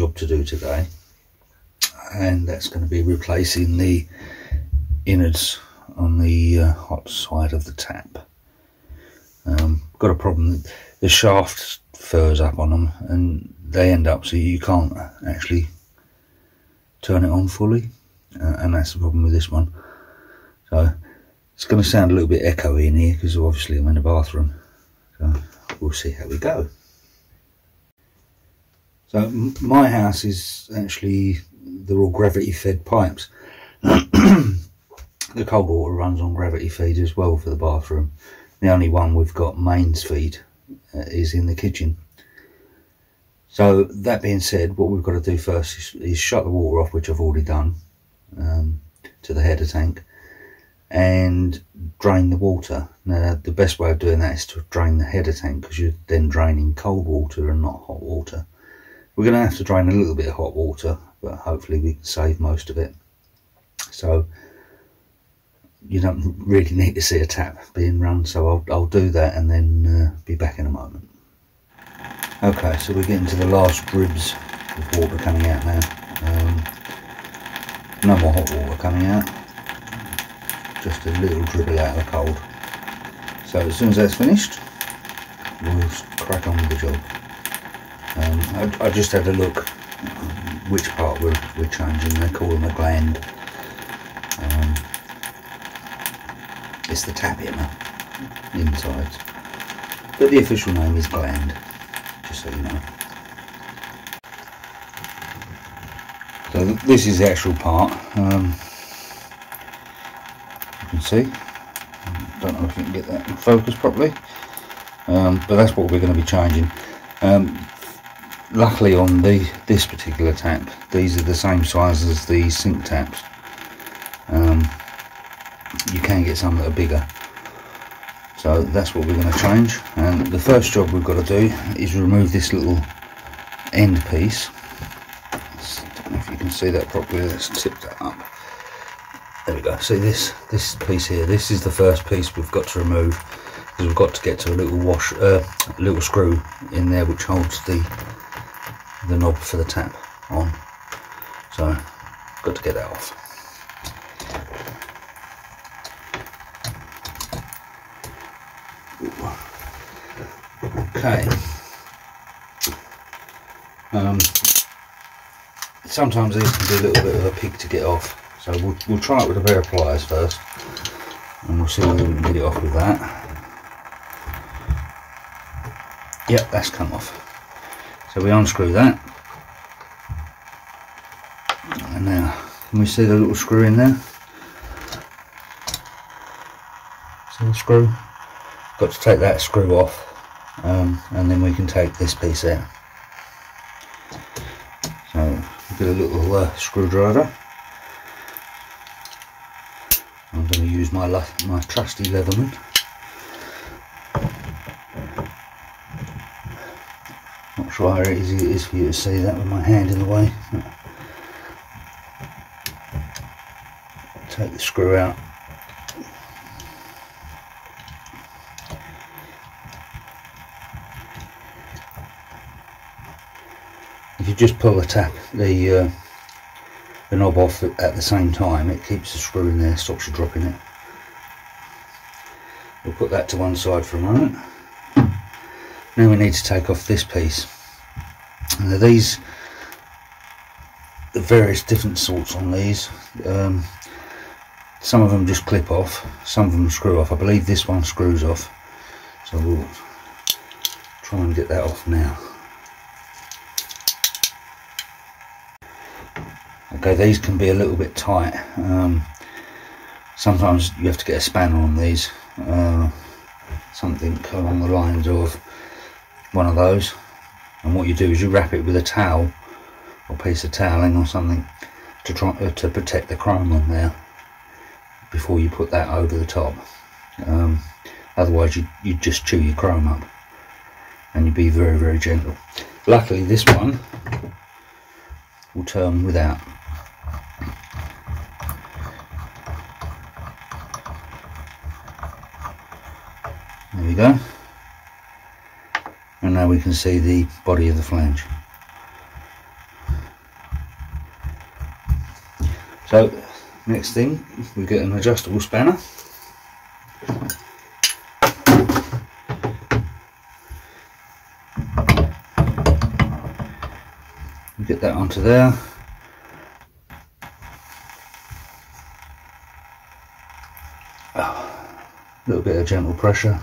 job to do today, and that's going to be replacing the innards on the uh, hot side of the tap. Um, got a problem, the shaft furs up on them, and they end up so you can't actually turn it on fully, uh, and that's the problem with this one. So it's going to sound a little bit echoey in here because obviously I'm in the bathroom. So we'll see how we go. So my house is actually they're all gravity fed pipes. the cold water runs on gravity feed as well for the bathroom. The only one we've got mains feed uh, is in the kitchen. So that being said, what we've got to do first is, is shut the water off, which I've already done, um, to the header tank, and drain the water. Now the best way of doing that is to drain the header tank because you're then draining cold water and not hot water. We're going to have to drain a little bit of hot water, but hopefully we can save most of it. So you don't really need to see a tap being run, so I'll, I'll do that and then uh, be back in a moment. Okay, so we're getting to the last dribs of water coming out now. Um, no more hot water coming out, just a little dribble out of the cold. So as soon as that's finished, we'll crack on with the job. Um, I, I, just had a look which part we're, we're changing. They call them a gland. Um, it's the tabium inside. But the official name is gland, just so you know. So th this is the actual part. Um, you can see. Don't know if you can get that in focus properly. Um, but that's what we're going to be changing. Um, luckily on the this particular tap these are the same size as the sink taps. Um, you can get some that are bigger. So that's what we're going to change. And the first job we've got to do is remove this little end piece. I don't know if you can see that properly let's tip that up. There we go. See this this piece here this is the first piece we've got to remove because we've got to get to a little wash uh, a little screw in there which holds the the knob for the tap on. So got to get that off. Okay. Um, sometimes these can be a little bit of a pig to get off. So we'll, we'll try it with a pair of pliers first and we'll see whether we can get it off with that. Yep that's come off so we unscrew that. And now, can we see the little screw in there? See the screw? Got to take that screw off. Um, and then we can take this piece out. So, get a little uh, screwdriver. I'm going to use my, my trusty Leatherman. Sure how easy it is for you to see that with my hand in the way. Take the screw out. If you just pull the tap, the uh, the knob off at the same time, it keeps the screw in there, stops you dropping it. We'll put that to one side for a moment. Now we need to take off this piece. Now these, the various different sorts on these, um, some of them just clip off some of them screw off. I believe this one screws off. So we'll try and get that off now. Okay these can be a little bit tight. Um, sometimes you have to get a spanner on these uh, something along the lines of one of those and what you do is you wrap it with a towel or piece of toweling or something to try uh, to protect the chrome on there before you put that over the top. Um, otherwise you, you just chew your chrome up and you'd be very very gentle. Luckily this one will turn without. There we go now we can see the body of the flange. So next thing we get an adjustable spanner. Get that onto there. Oh, a little bit of gentle pressure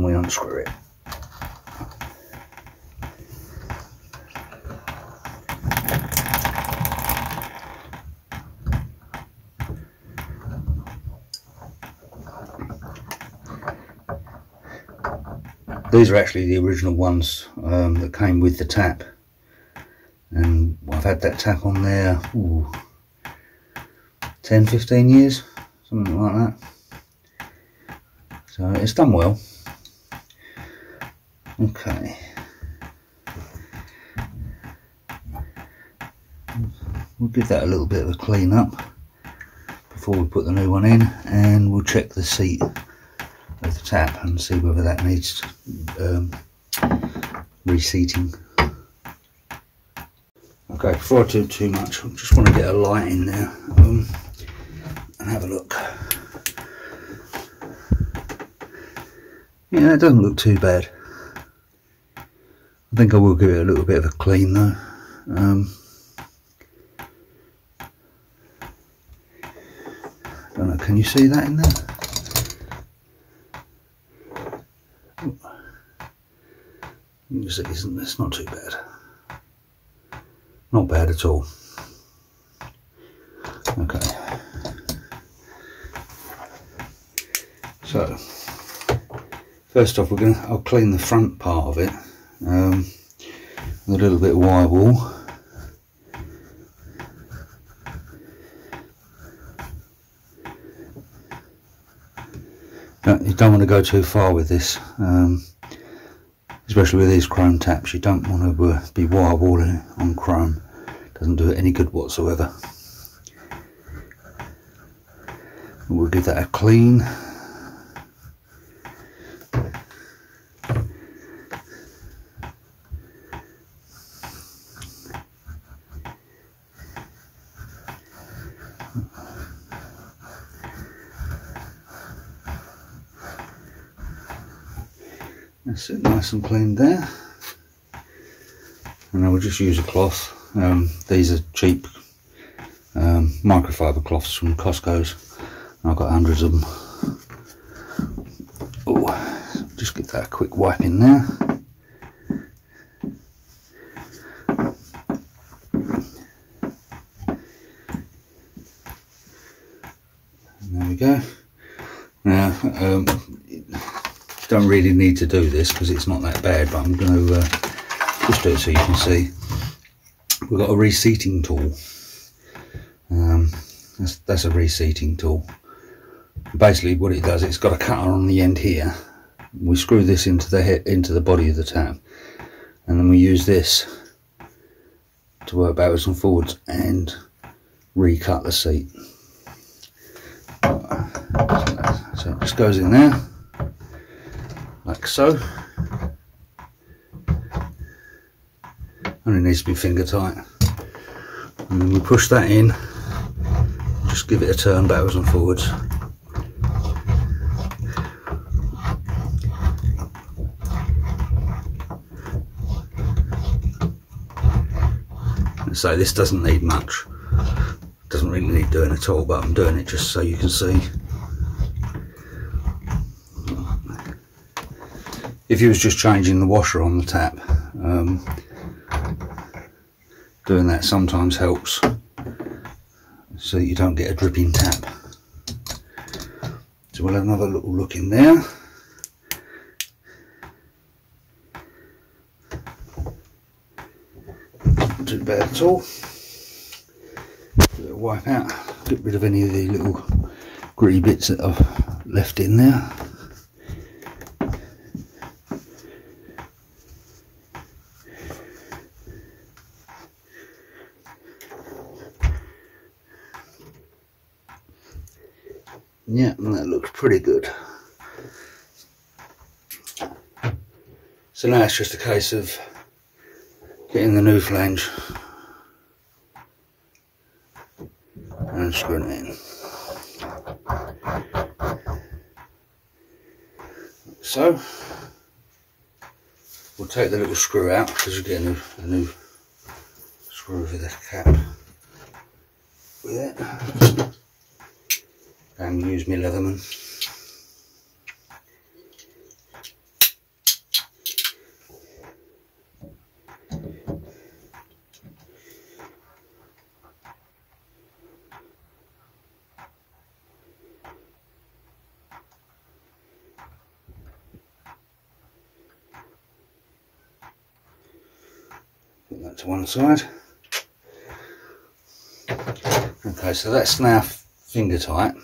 and we unscrew it. These are actually the original ones um, that came with the tap. And I've had that tap on there ooh, 10 15 years something like that. So it's done well Okay. We'll give that a little bit of a clean up before we put the new one in and we'll check the seat of the tap and see whether that needs um, reseating. Okay, before I do too much, I just want to get a light in there um, and have a look. Yeah, it doesn't look too bad. I think I will give it a little bit of a clean though. Um, don't know, can you see that in there? You can see isn't it's not too bad. Not bad at all. Okay. So first off we're gonna I'll clean the front part of it um, a little bit of wire wool. You don't want to go too far with this um, especially with these chrome taps. You don't want to uh, be wire walling on chrome. Doesn't do it any good whatsoever. We'll give that a clean That's it, nice and clean there. And I will just use a cloth. Um, these are cheap um, microfiber cloths from Costco's. I've got hundreds of them. Oh, just get that quick wipe in there. And there we go. Now, um, don't really need to do this because it's not that bad, but I'm going to uh, just do it so you can see. We've got a reseating tool. Um, that's, that's a reseating tool. Basically, what it does, it's got a cutter on the end here. We screw this into the head, into the body of the tap, and then we use this to work backwards and forwards and recut the seat. So it just goes in there like so. Only needs to be finger tight. And then we push that in, just give it a turn backwards and forwards. So this doesn't need much. doesn't really need doing at all but I'm doing it just so you can see if you was just changing the washer on the tap um, doing that sometimes helps so you don't get a dripping tap. So we'll have another little look in there. Not too bad at all. Wipe out get rid of any of the little gritty bits that I've left in there Yeah, that looks pretty good. So now it's just a case of getting the new flange and screwing it in. So we'll take the little screw out because we get a a new screw for the cap with it and use my Leatherman. That to one side. Okay, so that's now finger tight.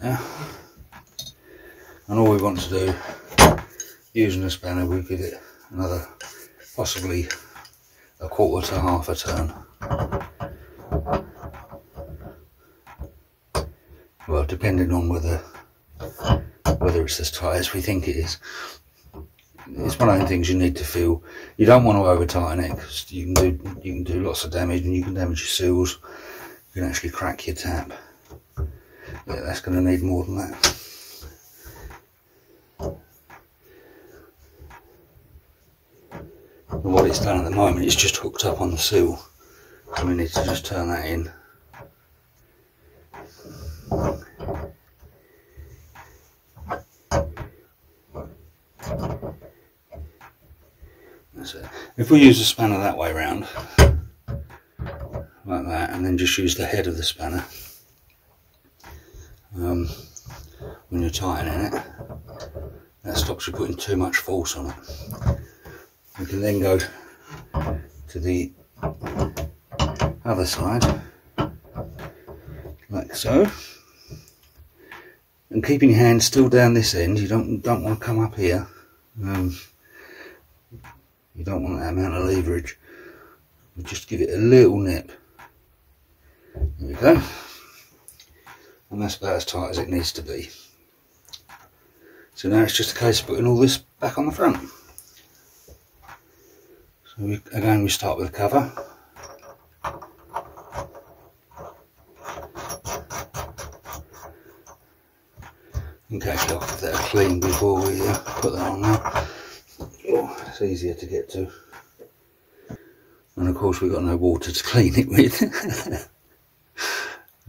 There. and all we want to do using the spanner we give it another possibly a quarter to half a turn well depending on whether whether it's as tight as we think it is it's one of the things you need to feel. You don't want to over tighten it because you can do you can do lots of damage and you can damage your seals. You can actually crack your tap. Yeah that's going to need more than that. And what it's done at the moment is just hooked up on the seal. And we need to just turn that in. It. If we use the spanner that way round, like that, and then just use the head of the spanner, um, when you're tightening it, that stops you putting too much force on it we can then go to the other side like so and keeping your hand still down this end you don't don't want to come up here um, you don't want that amount of leverage. You just give it a little nip. There we go. And that's about as tight as it needs to be. So now it's just a case of putting all this back on the front. So we, again we start with the cover. Okay, I'll give that clean before we uh, put that on there. Easier to get to. And of course we've got no water to clean it with.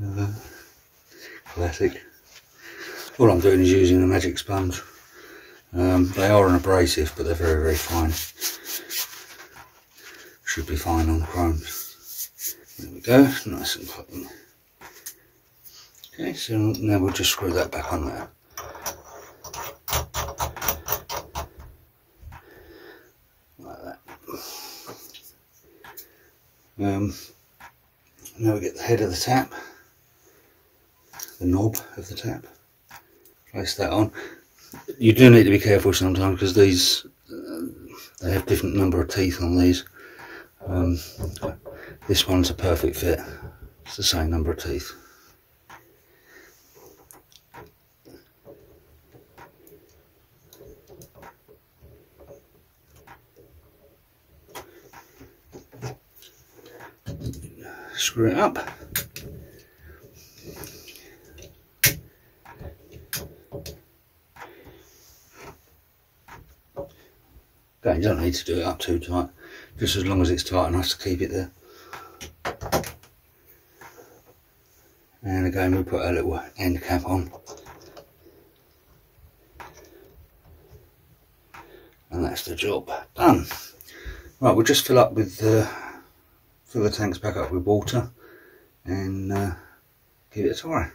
uh, classic. All I'm doing is using a magic sponge. Um, they are an abrasive but they're very very fine should be fine on chromes. There we go, nice and clean. Okay, so now we'll just screw that back on there. Um, now we get the head of the tap, the knob of the tap, place that on. You do need to be careful sometimes because these, uh, they have different number of teeth on these. Um, this one's a perfect fit. It's the same number of teeth. Screw it up. Okay, you don't need to do it up too tight just as long as it's tight enough to keep it there. And again we put a little end cap on. And that's the job done. Right, we'll just fill up with the, fill the tanks back up with water and uh, give it a try.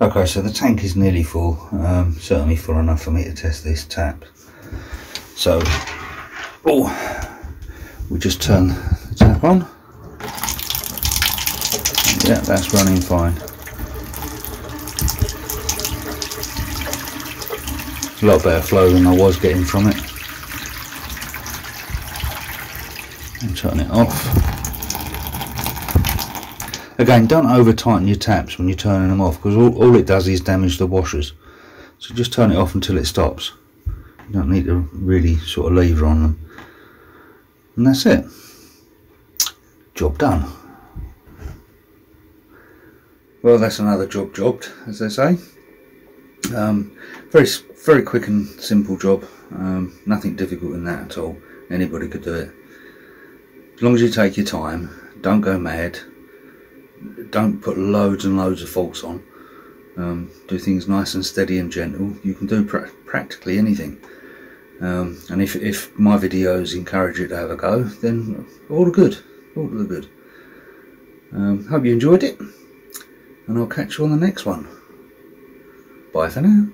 Okay, so the tank is nearly full, um, certainly full enough for me to test this tap. So, oh, we just turn the tap on. Yeah, that's running fine. A lot better flow than I was getting from it. And turn it off. Again, don't over tighten your taps when you're turning them off because all, all it does is damage the washers. So just turn it off until it stops. You don't need to really sort of lever on them. And that's it. Job done. Well, that's another job jobbed, as they say. Um, very, very quick and simple job. Um, nothing difficult in that at all. Anybody could do it. As long as you take your time, don't go mad, don't put loads and loads of faults on. Um, do things nice and steady and gentle. You can do pra practically anything. Um, and if, if my videos encourage you to have a go, then all the good, all the good. Um, hope you enjoyed it, and I'll catch you on the next one. Bye for now.